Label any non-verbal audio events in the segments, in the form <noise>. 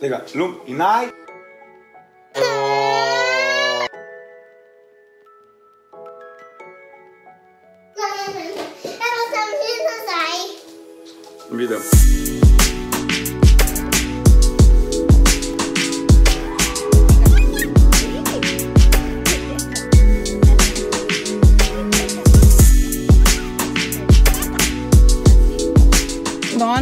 Tega, lum in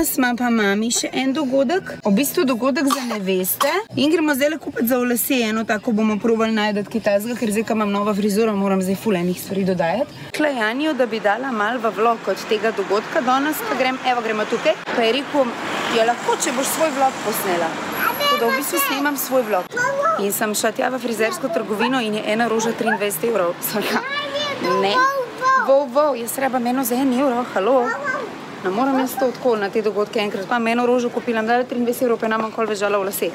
Danes ima pa mami še en dogodek, v bistvu dogodek za neveste. In gremo zdaj kupiti za vlase eno tako bomo probali najti kaj tazga, ker zdaj, ko imam novo frizuro, moram zdaj fulenih stvari dodajati. Klajanijo, da bi dala mal v vlog od tega dogodka danes, pa grem, evo gremo tukaj. Pa je rekel, ja lahko, če boš svoj vlog posnela. Tako da v bistvu snemam svoj vlog. In sem šla tja v frizersko trgovino in je ena roža 23 evrov. Sem rekla, ne, vov, vov, jaz rabam eno za en evro, halo. Ne moram jaz to tako na te dogodke enkrat. Pa eno rožo kupila, da je 23 evrov, pa nam kol vežala v lase.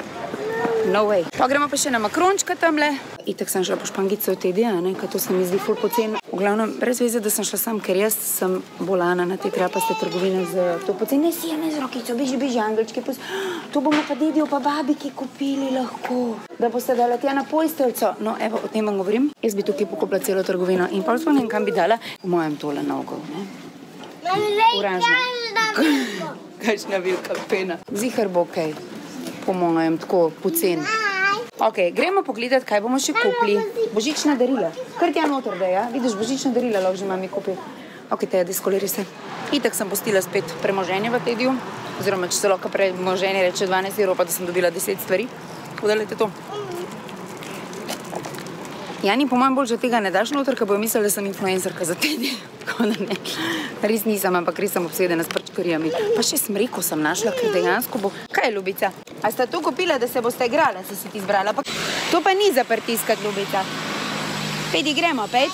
No way. Pa gremo pa še na makrončka tamle. Itek sem šla po špangico od tedija, ne, ker to se mi zdi ful pocen. V glavnem, brez veze, da sem šla sam, ker jaz sem bolana na te trapaste trgovine z to pocen. Ne si, ne z rokico, beži, beži, angelčki. Pos... <gasps> To bomo pa dedijo pa babiki kupili lahko. Da boste dala tja na pojsteljco. No, evo, o tem vam govorim. Jaz bi tukaj pokopila celo trgovino in pa spomnim, kam bi dala. V mojem tole na ogol, ne. Kakšna velika pena. Zihar bo kaj, po mojem, tako pocen. Ok, gremo pogledat, kaj bomo še kupili. Božična darila. Kar tja noter da, ja? Vidiš, božična darila lahko že mami kupi. Ok, te diskoliri se. Itak sem postila spet premoženje v tediju. Oziroma, če se lahko premoženje reče 12 evrov, pa da sem dobila 10 stvari. Udalite to. Jani, po mojem, bolj že tega ne daš noter, ker bojo mislili, da sem influencerka za tedi. <laughs> Tako da ne. Res nisem, ampak res sem obsedena s prčkarijami. Pa še smreko sem našla, ker dejansko bo... Kaj je, Ljubica? A sta to kupila, da se boste igrala, se si ti izbrala? Pa... To pa ni za pritiskat, Ljubica. Pedi, gremo, pet.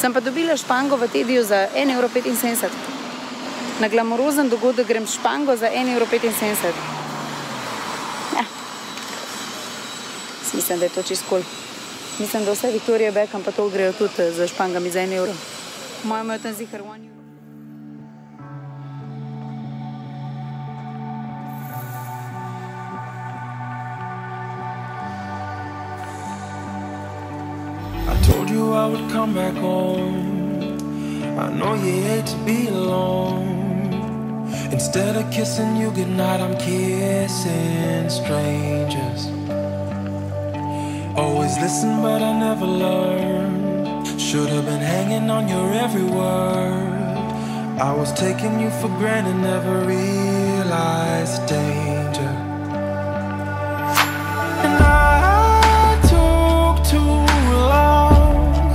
Sem pa dobila špango v tediju za 1,75 evro. Na glamorozen dogodek grem špango za 1,75 evro. Ja. Mislim, da je to čist. Cool. Mislim, da vse Viktorije Beckham pa to grejo tudi z špangami za en evro. Moja ima tam zihar one euro. Told you I would come back home. I know you hate to be alone. Instead of kissing you goodnight, I'm kissing strangers. Always listen, but I never learned. Should have been hanging on your every word. I was taking you for granted, never realized the danger. And I took too long.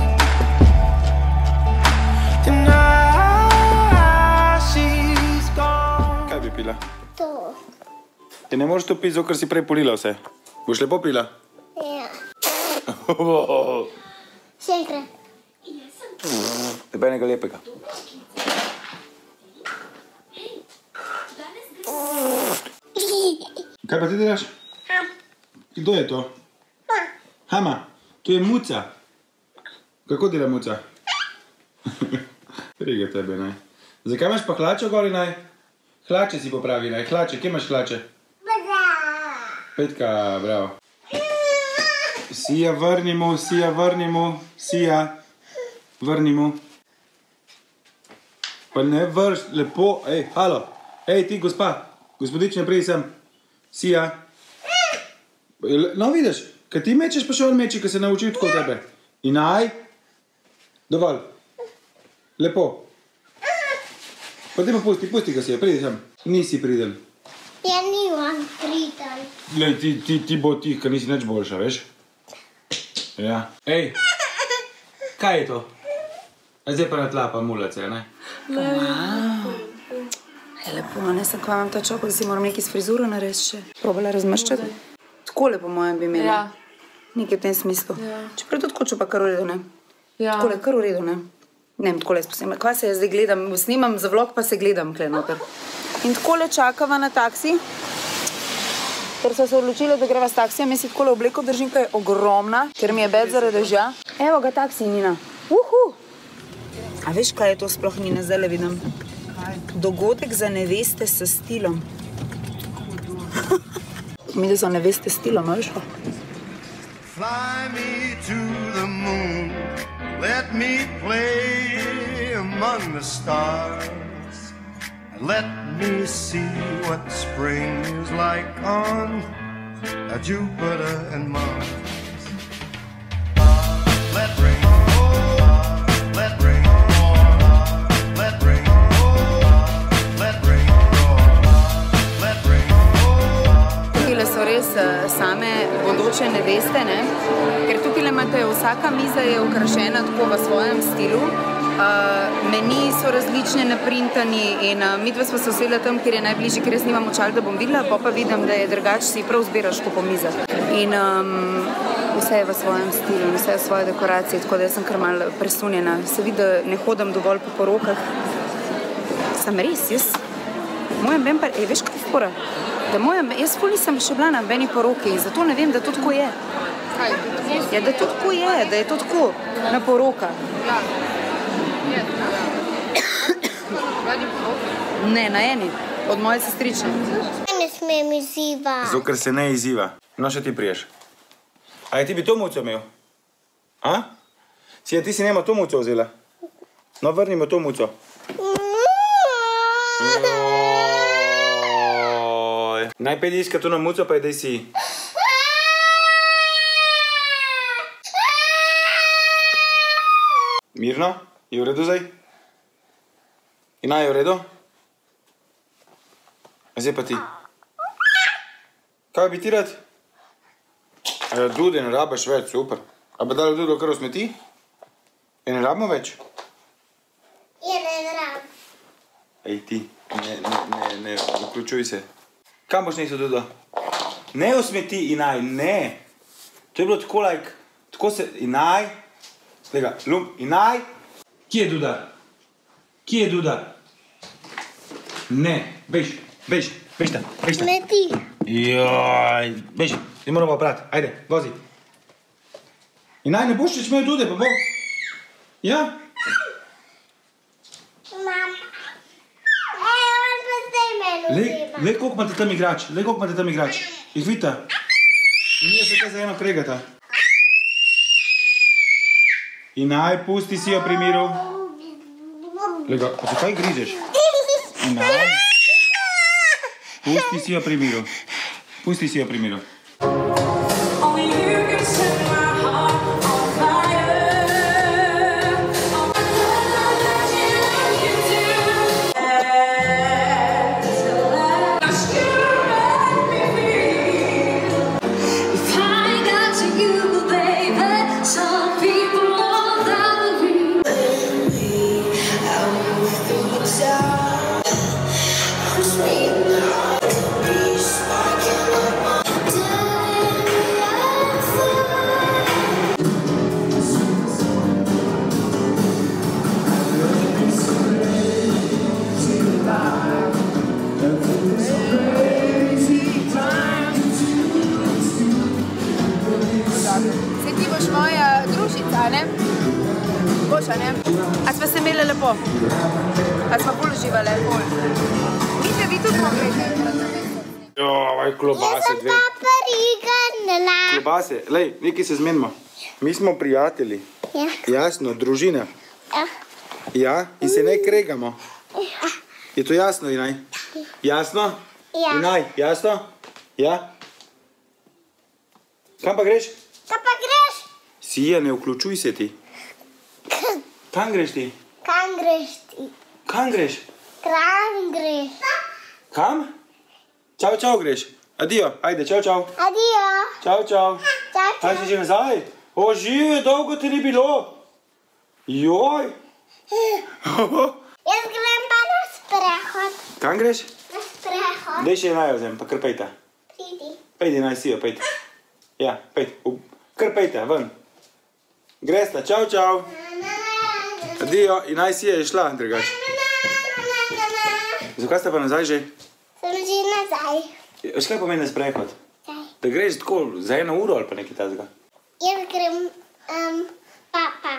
And now she's gone. Kaj bi pila? To. Ti ne moreš to piti, ker si prej polila vse. Boš lepo pila? <laughs> Še enkrat. Tebenega lepega. Kaj pa ti delaš? Kdo je to? Hama, to je muca. Kako dela muca? <laughs> Riga tebe, ne. Zakaj imaš pa hlačo gori, naj? Hlače si popravi, naj. Hlače, kje imaš hlače? Petka, bravo. Sija, vrni mu, sija, vrni mu, sija, vrni mu. Pa ne vrš, lepo, ej, halo, ej, ti, gospa, gospodične, prej sem, sija. No, vidiš, kad ti mečeš, pa še on meče, kad se nauči tako tebe. In naj, dovolj, lepo. Pa ti pa pusti, pusti ga si, pridi sem, nisi pridel. Ja nimam prital. Glej, ti, ti, ti bo tih, ker nisi nič boljša, veš? Ja. Ej, kaj je to? A zdaj pa na tla pa mulace, ne? Je lepo, ne sem kva imam ta čopek, da si moram nekaj s frizuro narediti še. Probala razmaščati. Tako lepo mojem bi imela. Ja. Nekaj v tem smislu. Ja. Čeprav tudi kočo pa kar v redu, ne? Ja. Takole, kar v redu, ne? Ne vem, takole sposebno. Kva se jaz zdaj gledam, snimam za vlog, pa se gledam kle noter. In takole čakava na taksi. Ker so se odločili, da greva s taksijem, jaz si takole obleko držim, ker je ogromna, ker mi je bed zaradi dežja. Evo ga taksi, Nina. Uhu. A veš, kaj je to sploh, Nina, zdaj le vidim? Dogodek za neveste s stilom. <laughs> Mi da so ne veste stila, no veš pa. Fly me to the moon. Let me play among the stars. Let me see what spring is like on Jupiter and Mars. Let rain fall, let rain fall, let rain fall, let rain fall. Tukaj so res eh, same bodoče neveste, ne? ker tukaj imate vsaka miza je okrašena tako v svojem stilu. Uh, meni so različne naprintani in uh, midva smo se usedla tam, kjer je najbližje, ker jaz nimam očal, da bom videla, pa pa vidim, da je drugače si prav zbiraš po mizah. In um, vse je v svojem stilu, vse je v svoje dekoracije, tako da sem kar mal presunjena. Se vidi, da ne hodim dovolj po porokah. Sem res, jaz Mojem ben pa, ej, veš kaj je fora? Da mojem, jaz ful nisem še bila na beni poroki in zato ne vem, da to tako je. Kaj? Ja, da to tako je, da je to tako na porokah. Ja. Je, Radi poroki. Ne, na eni, od moje sestrične. Ne smem izziva. Zato, ker se ne izziva. No, še ti priješ. A je ti bi to muco imel? A? Si je ti si nema to muco vzela? No, vrnimo to muco. Oj. Najprej iska to na muco, pa je daj si. Mirno? Je v redu zdaj? Ina je v redu? A zdaj pa ti. Kaj bi ti rad? Dude, ne rabiš več, super. A bi dali Dudo kar v smeti? Je ne rabimo več? Je ne rab. Ej ti, ne, ne, ne, ne, vključuj se. Kam boš nesel Dudo? Ne v smeti, Inaj, ne. To je bilo tako, like, tako se, Inaj, tega, lum, Inaj. Kje je Duda? Kje je Duda? Ne, bež, bež, bež tam, bež tam. Smeti. Joj, beži, ne moramo prati, ajde, vozi. In naj ne boš več imel dude, pa bo. Ja, Mama. Ej, on pa zdaj meni le, le koliko imate tam igrač, le koliko imate tam igrač. Jih vidite? Nije se kaj za eno kregata. In naj pusti si jo pri miru. Lega, pa zakaj grižeš? <laughs> In naj. Pusti si jo pri miru. Joj, klobase dve. Klobase, lej, nekaj se zmenimo. Mi smo prijatelji, Ja. jasno, družina. Ja. Ja, in se ne kregamo. Je to jasno, Inaj? Jasno? Ja. Inaj, jasno? Ja? Kam pa greš? Kaj pa greš? Sija, ne vključuj se ti. Kam greš ti? Kam greš ti? Kam greš? Kam greš? Kam? Čau, čau greš. Adijo, ajde, čau, čau. Adijo. Čau, čau. Čau, Kaj si že nazaj? O, žive, dolgo ti ni bilo. Joj. Jaz grem pa na sprehod. Kam greš? Na sprehod. Dej še naj vzem, pa kar pejta. Pridi. Pejdi naj sijo, pejte. Ja, pejte. V- Kar pejte, ven. Gresta, čau, čau. Adijo, in naj sija je šla, drugače. Zakaj ste pa nazaj že? Veš kaj pomeni sprehod? Kaj? Da greš tako za eno uro ali pa nekaj takega. Jaz grem um, papa.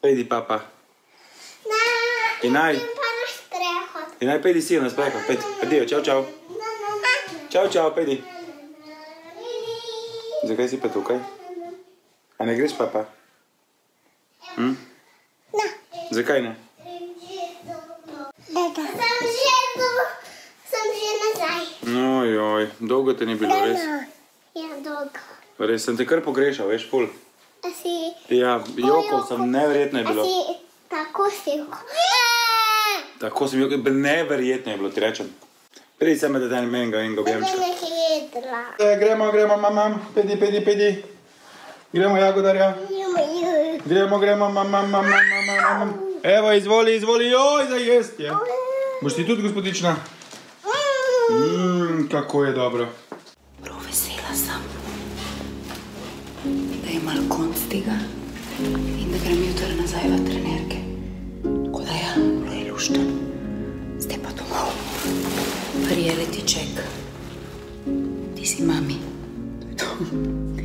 Pejdi, papa. Na, In naj. grem pa na sprehod. In naj pejdi sijo na sprehod. Pejdi, adijo, čau, čau. Čau, čau, pejdi. Zakaj si pa tukaj? A ne greš papa? Hm? Ne. Zakaj ne? Nazaj. No, joj, dolgo te ni bilo, res. Ja, dolgo. Res sem te kar pogrešal, veš, ful. A si, Ja, jokal sem, neverjetno je a bilo. si tako si. <laughs> Tako sem jokal, neverjetno je bilo, ti rečem. Pridi sem, da te ne menim, ga in ga Da objem. bi nekaj jedla. E, gremo, gremo, mamam, pedi, pedi, pedi. Gremo, jagodarja. Gremo, gremo, mamam, mamam, mamam, mamam. Evo, izvoli, izvoli, joj, za jest je. Boš ti tudi gospodična? Mmm, kako je dobro. Prav vesela sem, da je malo konc tega in da grem jutri nazaj v trenerke. Tako da ja, bilo je luštno. Zdaj pa domov. Reality check. Ti si mami. To je to.